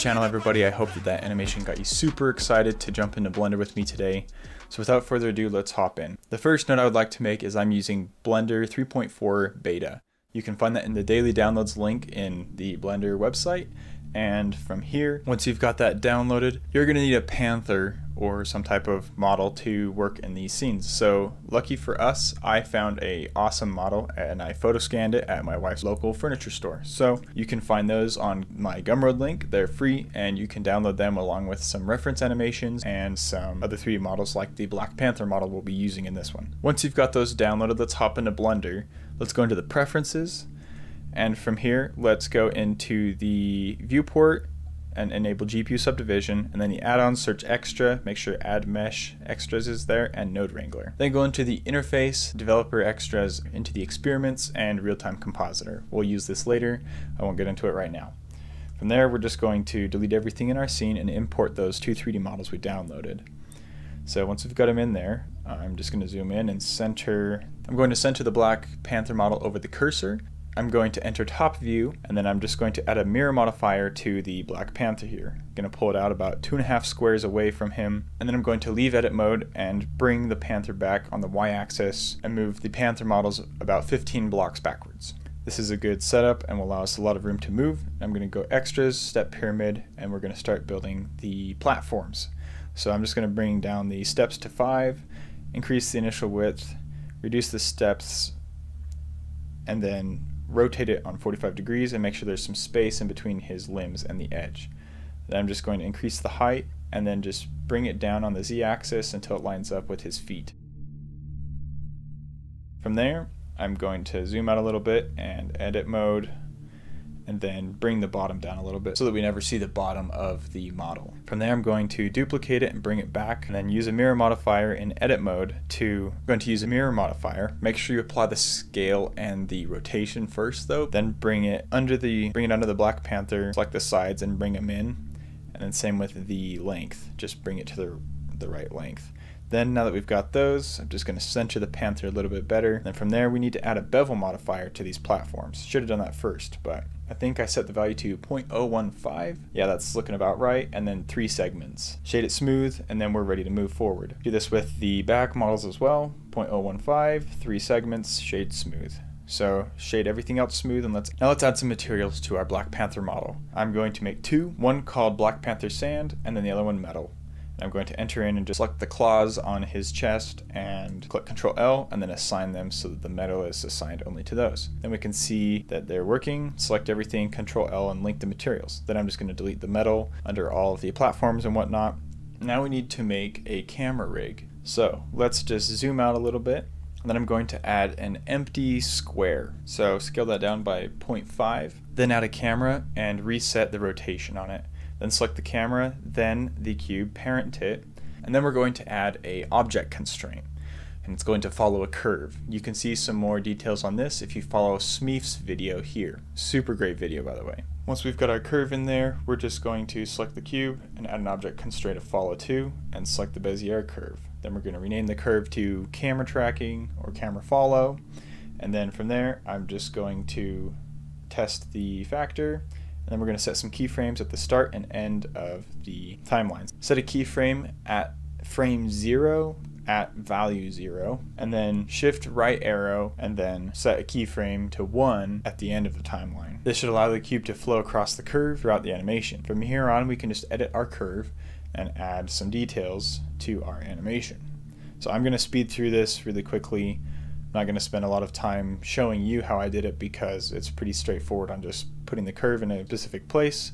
channel everybody. I hope that that animation got you super excited to jump into Blender with me today. So without further ado, let's hop in. The first note I would like to make is I'm using Blender 3.4 beta. You can find that in the daily downloads link in the Blender website and from here, once you've got that downloaded, you're to need a Panther or some type of model to work in these scenes. So lucky for us, I found a awesome model and I photo scanned it at my wife's local furniture store. So you can find those on my Gumroad link. They're free and you can download them along with some reference animations and some other 3D models like the Black Panther model we'll be using in this one. Once you've got those downloaded, let's hop into Blender. Let's go into the preferences and from here, let's go into the viewport and enable GPU subdivision. And then the add-ons, search extra, make sure add mesh extras is there and node wrangler. Then go into the interface, developer extras, into the experiments and real-time compositor. We'll use this later. I won't get into it right now. From there, we're just going to delete everything in our scene and import those two 3D models we downloaded. So once we've got them in there, I'm just going to zoom in and center, I'm going to center the Black Panther model over the cursor I'm going to enter top view and then I'm just going to add a mirror modifier to the Black Panther here. I'm going to pull it out about two and a half squares away from him and then I'm going to leave edit mode and bring the Panther back on the y-axis and move the Panther models about 15 blocks backwards. This is a good setup and will allow us a lot of room to move. I'm going to go extras, step pyramid, and we're going to start building the platforms. So I'm just going to bring down the steps to 5, increase the initial width, reduce the steps, and then rotate it on 45 degrees and make sure there's some space in between his limbs and the edge. Then I'm just going to increase the height and then just bring it down on the z-axis until it lines up with his feet. From there, I'm going to zoom out a little bit and edit mode, and then bring the bottom down a little bit so that we never see the bottom of the model. From there I'm going to duplicate it and bring it back and then use a mirror modifier in edit mode to I'm going to use a mirror modifier. Make sure you apply the scale and the rotation first though, then bring it under the bring it under the Black Panther, select the sides and bring them in. And then same with the length, just bring it to the the right length. Then now that we've got those, I'm just going to center the Panther a little bit better. And from there, we need to add a bevel modifier to these platforms. Should have done that first, but I think I set the value to 0.015. Yeah, that's looking about right. And then three segments. Shade it smooth, and then we're ready to move forward. Do this with the back models as well. 0.015, three segments, shade smooth. So shade everything else smooth and let's now let's add some materials to our Black Panther model. I'm going to make two, one called Black Panther Sand and then the other one Metal. I'm going to enter in and just select the claws on his chest and click Control L and then assign them so that the metal is assigned only to those. Then we can see that they're working, select everything, Control L and link the materials. Then I'm just going to delete the metal under all of the platforms and whatnot. Now we need to make a camera rig. So let's just zoom out a little bit and then I'm going to add an empty square. So scale that down by 0.5, then add a camera and reset the rotation on it then select the camera, then the cube, parent it, and then we're going to add a object constraint and it's going to follow a curve. You can see some more details on this if you follow Smeef's video here. Super great video by the way. Once we've got our curve in there, we're just going to select the cube and add an object constraint of follow to and select the Bezier curve. Then we're going to rename the curve to camera tracking or camera follow. And then from there, I'm just going to test the factor and then we're going to set some keyframes at the start and end of the timelines. Set a keyframe at frame 0 at value 0 and then shift right arrow and then set a keyframe to 1 at the end of the timeline. This should allow the cube to flow across the curve throughout the animation. From here on we can just edit our curve and add some details to our animation. So I'm going to speed through this really quickly I'm not going to spend a lot of time showing you how I did it because it's pretty straightforward on just putting the curve in a specific place.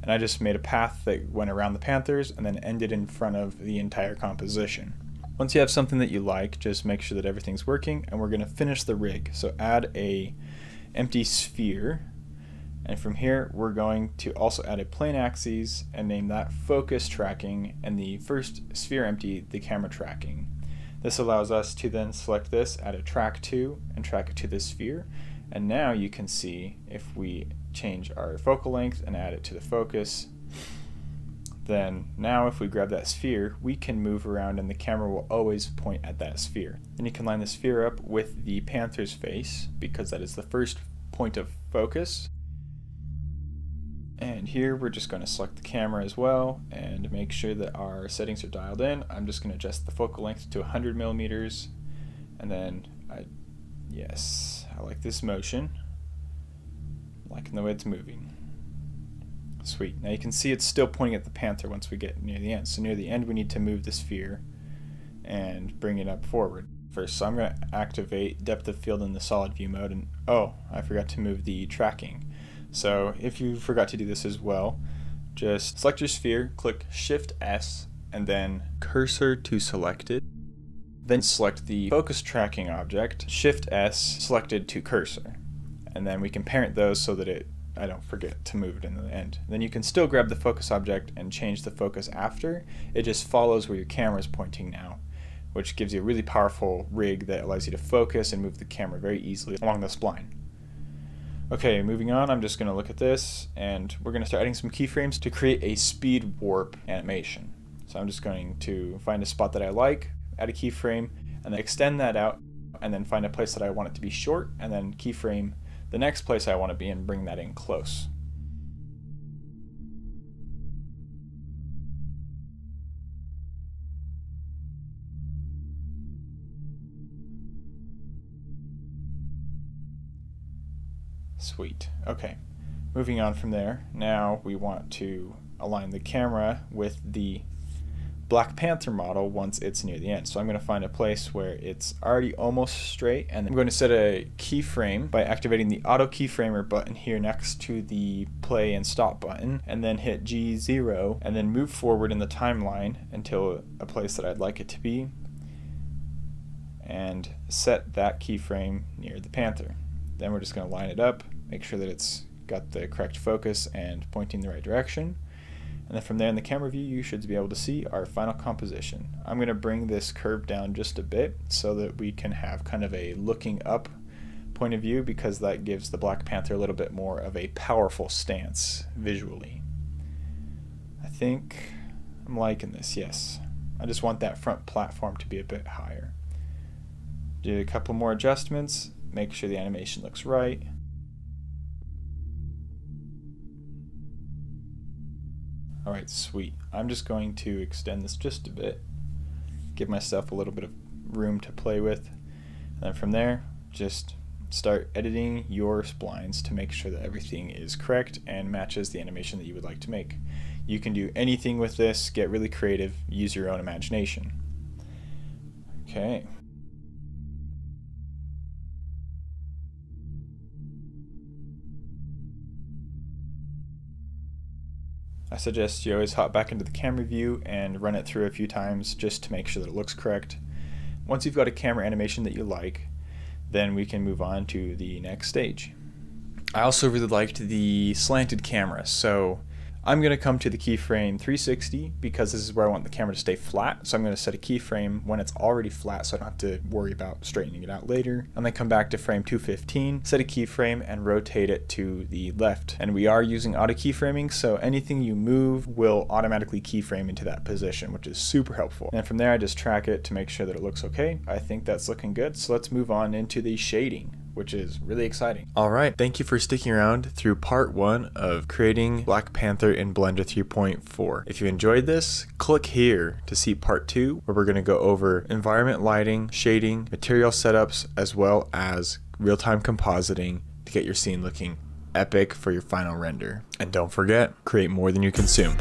And I just made a path that went around the Panthers and then ended in front of the entire composition. Once you have something that you like, just make sure that everything's working and we're going to finish the rig. So add a empty sphere and from here we're going to also add a plane axis and name that focus tracking and the first sphere empty the camera tracking. This allows us to then select this, add a track to, and track it to the sphere. And now you can see if we change our focal length and add it to the focus, then now if we grab that sphere, we can move around and the camera will always point at that sphere. Then you can line the sphere up with the panther's face because that is the first point of focus. And here we're just going to select the camera as well and make sure that our settings are dialed in. I'm just going to adjust the focal length to 100 millimeters. And then, I, yes, I like this motion. liking the way it's moving. Sweet. Now you can see it's still pointing at the panther once we get near the end. So near the end we need to move the sphere and bring it up forward first. So I'm going to activate depth of field in the solid view mode and oh, I forgot to move the tracking. So if you forgot to do this as well, just select your sphere, click Shift S, and then cursor to selected. Then select the focus tracking object, Shift S, selected to cursor. And then we can parent those so that it I don't forget to move it in the end. Then you can still grab the focus object and change the focus after. It just follows where your camera is pointing now, which gives you a really powerful rig that allows you to focus and move the camera very easily along the spline. Okay, moving on, I'm just going to look at this and we're going to start adding some keyframes to create a speed warp animation. So I'm just going to find a spot that I like, add a keyframe, and then extend that out, and then find a place that I want it to be short, and then keyframe the next place I want to be and bring that in close. Sweet. Okay. Moving on from there, now we want to align the camera with the Black Panther model once it's near the end. So I'm going to find a place where it's already almost straight and I'm going to set a keyframe by activating the auto keyframer button here next to the play and stop button and then hit G0 and then move forward in the timeline until a place that I'd like it to be and set that keyframe near the panther. Then we're just going to line it up make sure that it's got the correct focus and pointing the right direction. And then from there in the camera view, you should be able to see our final composition. I'm going to bring this curve down just a bit so that we can have kind of a looking up point of view because that gives the Black Panther a little bit more of a powerful stance visually. I think I'm liking this, yes. I just want that front platform to be a bit higher. Do a couple more adjustments, make sure the animation looks right. Alright, sweet. I'm just going to extend this just a bit, give myself a little bit of room to play with, and then from there, just start editing your splines to make sure that everything is correct and matches the animation that you would like to make. You can do anything with this, get really creative, use your own imagination. Okay, I suggest you always hop back into the camera view and run it through a few times just to make sure that it looks correct. Once you've got a camera animation that you like, then we can move on to the next stage. I also really liked the slanted camera, so I'm going to come to the keyframe 360 because this is where I want the camera to stay flat. So I'm going to set a keyframe when it's already flat so I don't have to worry about straightening it out later. And then come back to frame 215, set a keyframe and rotate it to the left. And we are using auto keyframing, so anything you move will automatically keyframe into that position, which is super helpful. And from there I just track it to make sure that it looks okay. I think that's looking good. So let's move on into the shading which is really exciting. All right, thank you for sticking around through part one of creating Black Panther in Blender 3.4. If you enjoyed this, click here to see part two, where we're gonna go over environment lighting, shading, material setups, as well as real-time compositing to get your scene looking epic for your final render. And don't forget, create more than you consume.